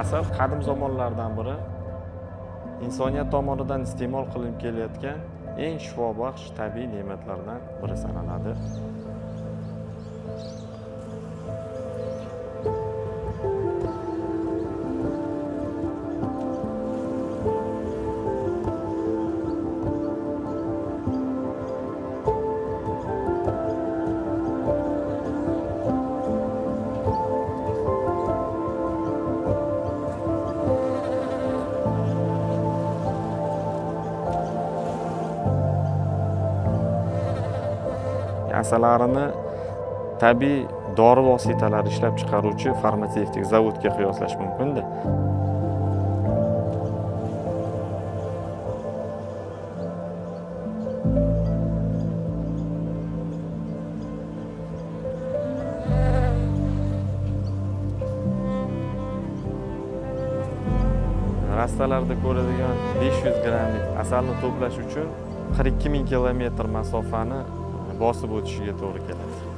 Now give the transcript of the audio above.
asal qadim zamonlardan biri. Insoniyat tomonidan iste'mol qilinib kelayotgan eng shifobaxsh tabiiy ne'matlardan biri sanaladi. Asalarini tabiiy dori vositalari ishlab chiqaruvchi farmatsevtik zavodga qiyoslash mumkinda. Rastalarda ko'radigan 500 grammlik asalni to'plash uchun 42 ming kilometr masofani bosib o'tishiga to'g'ri keladi